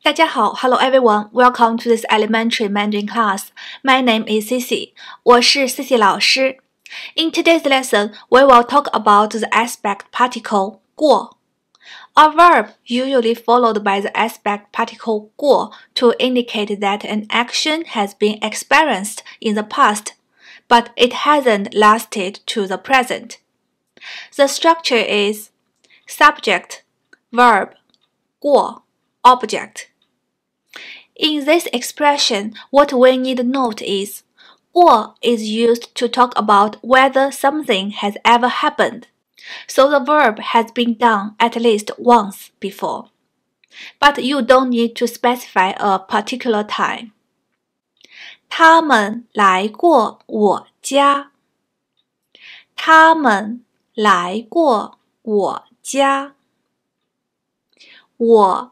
大家好，Hello everyone, welcome to this elementary Mandarin class. My name is Sisi. 我是 Sisi today's lesson, we will talk about the aspect particle 过 A verb usually followed by the aspect particle 过 to indicate that an action has been experienced in the past, but it hasn't lasted to the present. The structure is subject, verb, 过 object. In this expression, what we need to note is 过 is used to talk about whether something has ever happened. So the verb has been done at least once before. But you don't need to specify a particular time. 他们来过我家。他们来过我家。我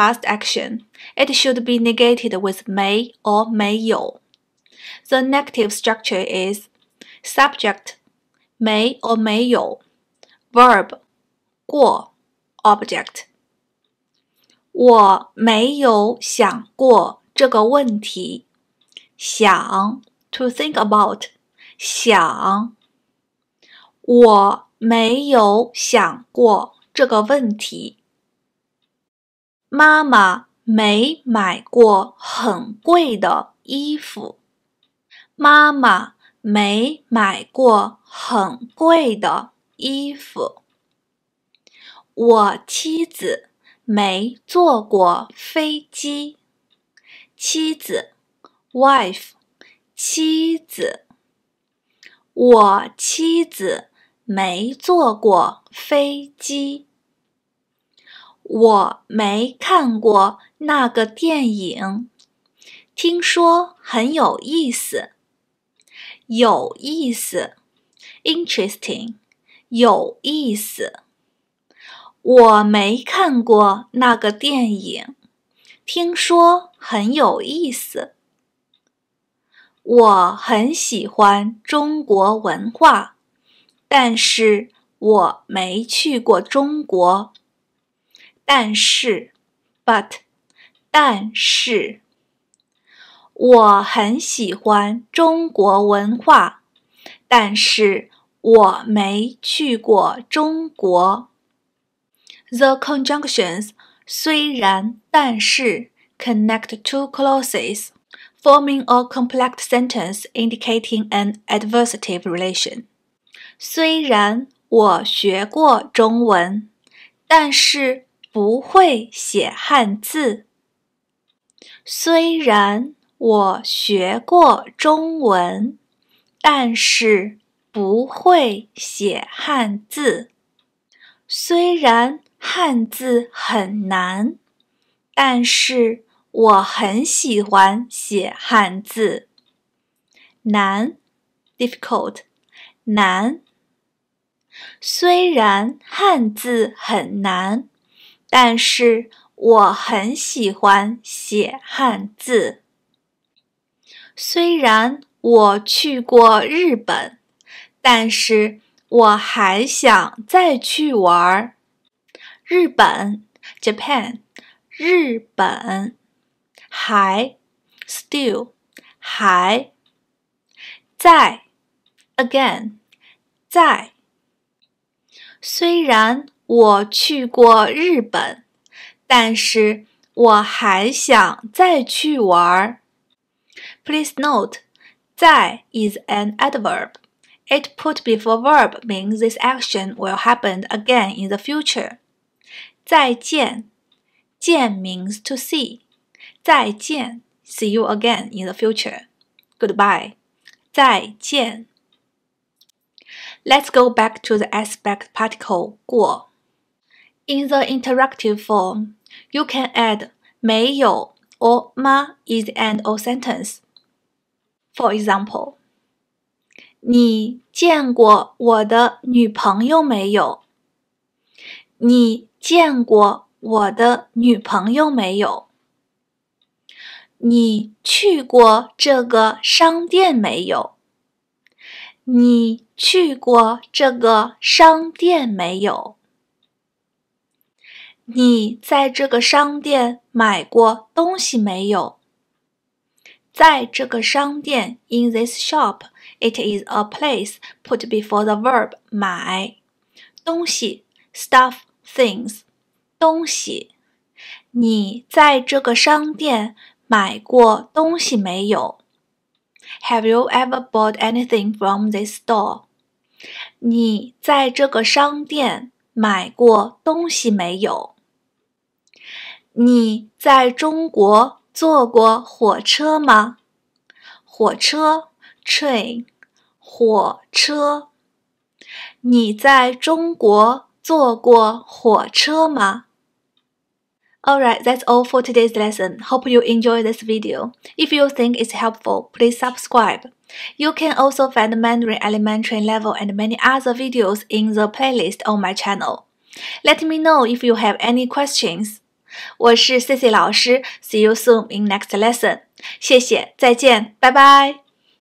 past action. It should be negated with 没 or 没有. The negative structure is subject 没 or 没有 verb 过 object 我没有想过这个问题。想 to think about 想我没有想过这个问题。妈妈没买过很贵的衣服。妈妈没买过很贵的衣服。我妻子没坐过飞机。妻子，wife，妻子。我妻子没坐过飞机。我没看过那个电影，听说很有意思。有意思，interesting，有意思。我没看过那个电影，听说很有意思。我很喜欢中国文化，但是我没去过中国。但是，but，但是，我很喜欢中国文化，但是我没去过中国。The conjunctions 虽然但是 connect two clauses, forming a complete sentence indicating an adversative relation. 虽然我学过中文，但是。 不会写汉字。虽然我学过中文，但是不会写汉字。虽然汉字很难，但是我很喜欢写汉字。难，difficult，难。虽然汉字很难。但是我很喜欢写汉字。虽然我去过日本，但是我还想再去玩儿。日本，Japan，日本，还，still，还，在，again，在。虽然。我去过日本，但是我还想再去玩。Please note, 在 is an adverb. It put before verb means this action will happen again in the future. 再见，见 means to see. 再见，see you again in the future. Goodbye. 再见。Let's go back to the aspect particle 过。 in the interrogative form, you can add 没有 or 吗 is the end of sentence. For example, 你见过我的女朋友没有？你见过我的女朋友没有？你去过这个商店没有？你去过这个商店没有？你在这个商店买过东西没有？在这个商店，in this shop。It is a place put before the verb 买东西，stuff things 东西。你在这个商店买过东西没有？Have you ever bought anything from this store？你在这个商店买过东西没有？ 你在中国坐过火车吗？火车。train 火车，你在中国坐过火车吗？Alright, that's all for today's lesson. Hope you enjoy this video. If you think it's helpful, please subscribe. You can also find Mandarin Elementary level and many other videos in the playlist on my channel. Let me know if you have any questions. 我是 Cici 老师，See you soon in next lesson. 谢谢，再见，拜拜。